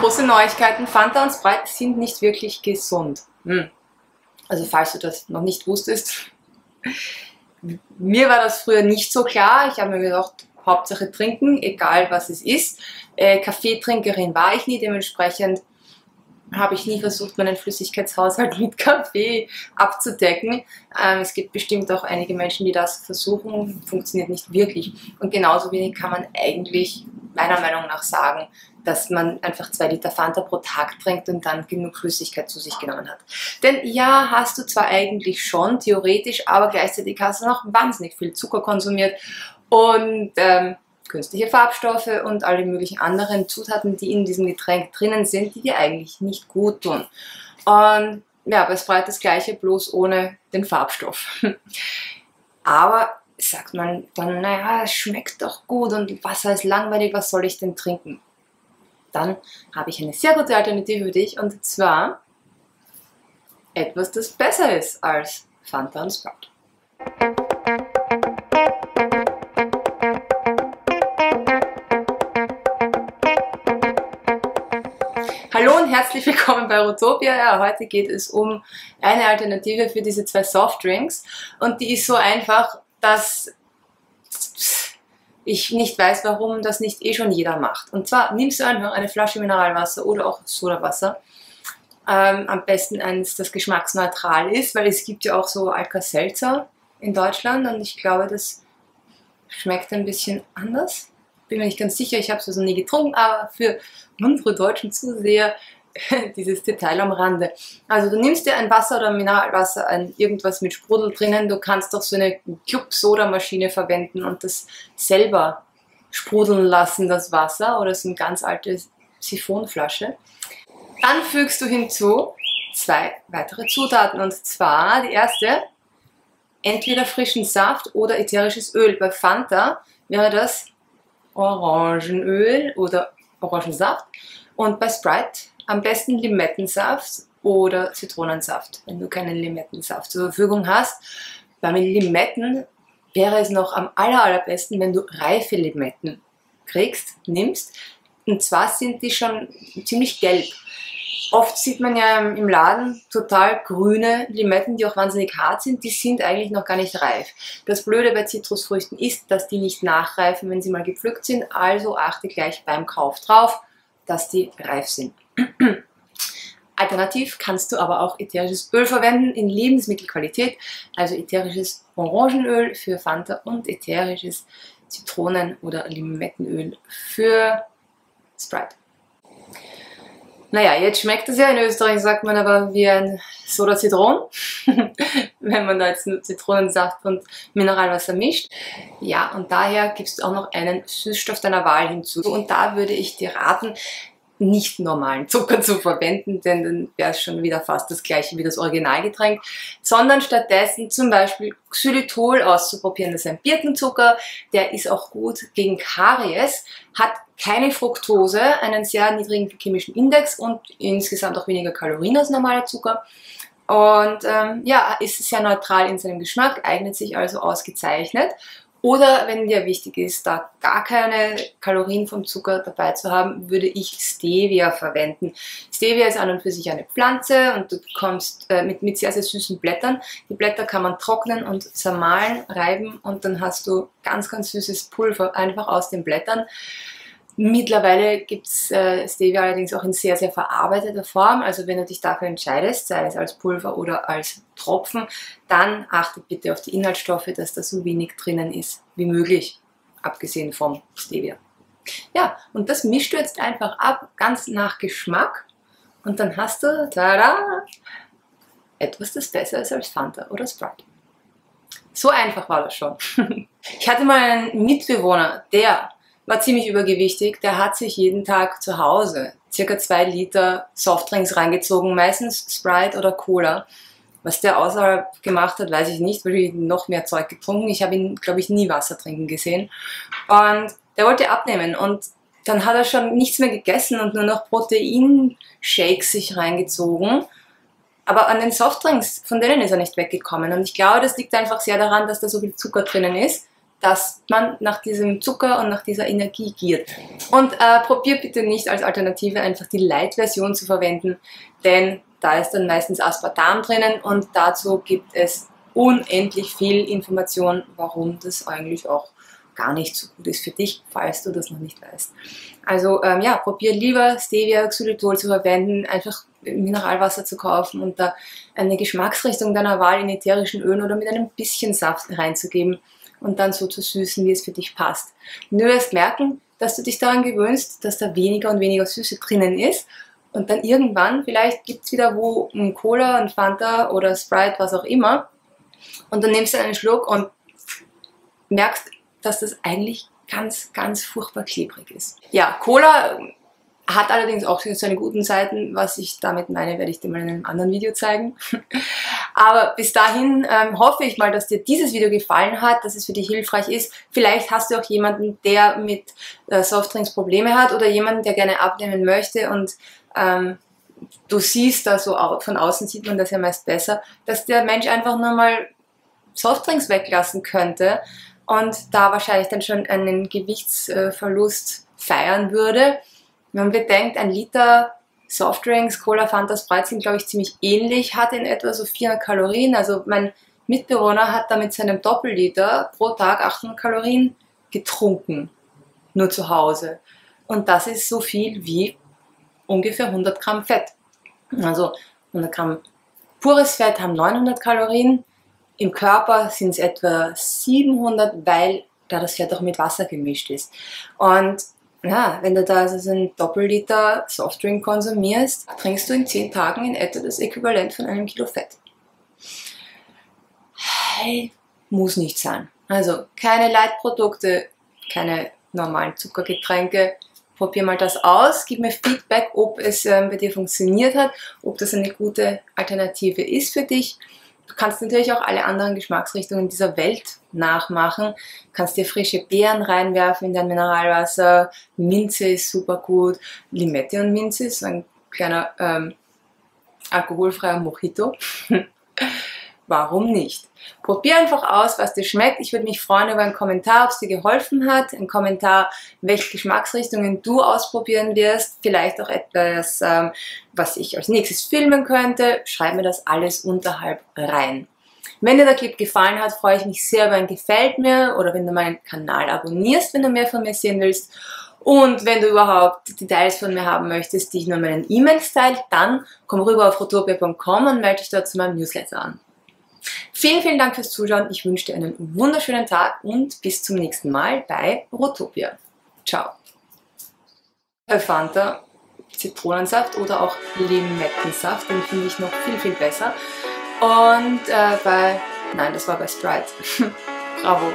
Große Neuigkeiten. Fanta und Sprite sind nicht wirklich gesund. Hm. Also falls du das noch nicht wusstest. Mir war das früher nicht so klar. Ich habe mir gedacht, Hauptsache trinken, egal was es ist. Äh, Kaffeetrinkerin war ich nie, dementsprechend habe ich nie versucht, meinen Flüssigkeitshaushalt mit Kaffee abzudecken. Ähm, es gibt bestimmt auch einige Menschen, die das versuchen, funktioniert nicht wirklich. Und genauso wenig kann man eigentlich meiner Meinung nach sagen, dass man einfach zwei Liter Fanta pro Tag trinkt und dann genug Flüssigkeit zu sich genommen hat. Denn ja, hast du zwar eigentlich schon, theoretisch, aber gleichzeitig hast du noch wahnsinnig viel Zucker konsumiert und ähm, künstliche Farbstoffe und alle möglichen anderen Zutaten, die in diesem Getränk drinnen sind, die dir eigentlich nicht gut tun. Und ja, bei Sprite das gleiche, bloß ohne den Farbstoff. Aber sagt man dann, naja, es schmeckt doch gut und Wasser ist langweilig, was soll ich denn trinken? Dann habe ich eine sehr gute Alternative für dich und zwar etwas, das besser ist als Fanta und Sprite. Hallo und herzlich willkommen bei Rotopia. Ja, heute geht es um eine Alternative für diese zwei Softdrinks und die ist so einfach, dass ich nicht weiß, warum das nicht eh schon jeder macht. Und zwar nimmst du einfach eine Flasche Mineralwasser oder auch Sodawasser, ähm, am besten eines, das geschmacksneutral ist, weil es gibt ja auch so Alka-Seltzer in Deutschland und ich glaube, das schmeckt ein bisschen anders bin mir nicht ganz sicher, ich habe es also nie getrunken, aber für unsere deutschen Zuseher dieses Detail am Rande. Also du nimmst dir ein Wasser oder Mineralwasser, ein irgendwas mit Sprudel drinnen, du kannst doch so eine Club-Soda-Maschine verwenden und das selber sprudeln lassen, das Wasser, oder so eine ganz alte Siphonflasche. Dann fügst du hinzu zwei weitere Zutaten und zwar die erste, entweder frischen Saft oder ätherisches Öl. Bei Fanta wäre das Orangenöl oder Orangensaft und bei Sprite am besten Limettensaft oder Zitronensaft, wenn du keinen Limettensaft zur Verfügung hast. Bei Limetten wäre es noch am aller, allerbesten, wenn du reife Limetten kriegst, nimmst. Und zwar sind die schon ziemlich gelb. Oft sieht man ja im Laden total grüne Limetten, die auch wahnsinnig hart sind. Die sind eigentlich noch gar nicht reif. Das Blöde bei Zitrusfrüchten ist, dass die nicht nachreifen, wenn sie mal gepflückt sind. Also achte gleich beim Kauf drauf, dass die reif sind. Alternativ kannst du aber auch ätherisches Öl verwenden in Lebensmittelqualität, also ätherisches Orangenöl für Fanta und ätherisches Zitronen- oder Limettenöl für Sprite. Naja, jetzt schmeckt es ja. In Österreich sagt man aber wie ein Soda Zitron, wenn man da jetzt Zitronensaft und Mineralwasser mischt. Ja, und daher gibst du auch noch einen Süßstoff deiner Wahl hinzu. Und da würde ich dir raten, nicht normalen Zucker zu verwenden, denn dann wäre es schon wieder fast das gleiche wie das Originalgetränk, sondern stattdessen zum Beispiel Xylitol auszuprobieren. Das ist ein Birkenzucker, der ist auch gut gegen Karies, hat keine Fructose, einen sehr niedrigen chemischen Index und insgesamt auch weniger Kalorien als normaler Zucker. Und ähm, ja, ist sehr neutral in seinem Geschmack, eignet sich also ausgezeichnet oder wenn dir wichtig ist, da gar keine Kalorien vom Zucker dabei zu haben, würde ich Stevia verwenden. Stevia ist an und für sich eine Pflanze und du bekommst äh, mit, mit sehr, sehr süßen Blättern. Die Blätter kann man trocknen und zermahlen, reiben und dann hast du ganz, ganz süßes Pulver einfach aus den Blättern. Mittlerweile gibt es äh, Stevia allerdings auch in sehr, sehr verarbeiteter Form. Also wenn du dich dafür entscheidest, sei es als Pulver oder als Tropfen, dann achte bitte auf die Inhaltsstoffe, dass da so wenig drinnen ist wie möglich, abgesehen vom Stevia. Ja, und das mischst du jetzt einfach ab, ganz nach Geschmack. Und dann hast du, tada, etwas, das besser ist als Fanta oder Sprite. So einfach war das schon. Ich hatte mal einen Mitbewohner, der war ziemlich übergewichtig. Der hat sich jeden Tag zu Hause circa zwei Liter Softdrinks reingezogen, meistens Sprite oder Cola. Was der außerhalb gemacht hat, weiß ich nicht, weil ich noch mehr Zeug getrunken. Ich habe ihn, glaube ich, nie Wasser trinken gesehen. Und der wollte abnehmen und dann hat er schon nichts mehr gegessen und nur noch Proteinshakes sich reingezogen. Aber an den Softdrinks, von denen ist er nicht weggekommen. Und ich glaube, das liegt einfach sehr daran, dass da so viel Zucker drinnen ist, dass man nach diesem Zucker und nach dieser Energie giert. Und äh, probier bitte nicht als Alternative einfach die Light-Version zu verwenden, denn da ist dann meistens Aspartam drinnen und dazu gibt es unendlich viel Information, warum das eigentlich auch gar nicht so gut ist für dich, falls du das noch nicht weißt. Also ähm, ja, probier lieber Stevia Xylitol zu verwenden, einfach Mineralwasser zu kaufen und da eine Geschmacksrichtung deiner Wahl in ätherischen Ölen oder mit einem bisschen Saft reinzugeben und dann so zu süßen, wie es für dich passt. Und du wirst merken, dass du dich daran gewöhnst, dass da weniger und weniger Süße drinnen ist und dann irgendwann, vielleicht gibt es wieder wo ein Cola, ein Fanta oder Sprite, was auch immer und dann nimmst du einen Schluck und merkst, dass das eigentlich ganz, ganz furchtbar klebrig ist. Ja, Cola hat allerdings auch seine guten Seiten. Was ich damit meine, werde ich dir mal in einem anderen Video zeigen. Aber bis dahin ähm, hoffe ich mal, dass dir dieses Video gefallen hat, dass es für dich hilfreich ist. Vielleicht hast du auch jemanden, der mit äh, Softdrinks Probleme hat oder jemanden, der gerne abnehmen möchte und ähm, du siehst da so von außen sieht man das ja meist besser, dass der Mensch einfach nur mal Softdrinks weglassen könnte und da wahrscheinlich dann schon einen Gewichtsverlust feiern würde. Wenn man bedenkt, ein Liter Softdrinks, Cola, Fanta, Sprite sind, glaube ich, ziemlich ähnlich, hat in etwa so 400 Kalorien. Also mein Mitbewohner hat da mit seinem Doppelliter pro Tag 800 Kalorien getrunken, nur zu Hause. Und das ist so viel wie ungefähr 100 Gramm Fett. Also 100 Gramm pures Fett haben 900 Kalorien, im Körper sind es etwa 700, weil da das Fett auch mit Wasser gemischt ist. Und ja, wenn du da also so einen Doppelliter Softdrink konsumierst, trinkst du in 10 Tagen in etwa das Äquivalent von einem Kilo Fett. Hey, muss nicht sein. Also keine Leitprodukte, keine normalen Zuckergetränke. Probier mal das aus, gib mir Feedback, ob es ähm, bei dir funktioniert hat, ob das eine gute Alternative ist für dich. Du kannst natürlich auch alle anderen Geschmacksrichtungen dieser Welt nachmachen. Du kannst dir frische Beeren reinwerfen in dein Mineralwasser. Minze ist super gut. Limette und Minze ist ein kleiner ähm, alkoholfreier Mojito. Warum nicht? Probier einfach aus, was dir schmeckt. Ich würde mich freuen über einen Kommentar, ob es dir geholfen hat. Ein Kommentar, welche Geschmacksrichtungen du ausprobieren wirst. Vielleicht auch etwas, ähm, was ich als nächstes filmen könnte. Schreib mir das alles unterhalb rein. Wenn dir der Clip gefallen hat, freue ich mich sehr über ein Gefällt mir oder wenn du meinen Kanal abonnierst, wenn du mehr von mir sehen willst. Und wenn du überhaupt Details von mir haben möchtest, die ich nur in meinen E-Mails teile, dann komm rüber auf rotopia.com und melde dich dort zu meinem Newsletter an. Vielen, vielen Dank fürs Zuschauen. Ich wünsche dir einen wunderschönen Tag und bis zum nächsten Mal bei Rotopia. Ciao. Fanta, Zitronensaft oder auch Limettensaft, den finde ich noch viel, viel besser. Und äh, bei, nein, das war bei Sprite. Bravo.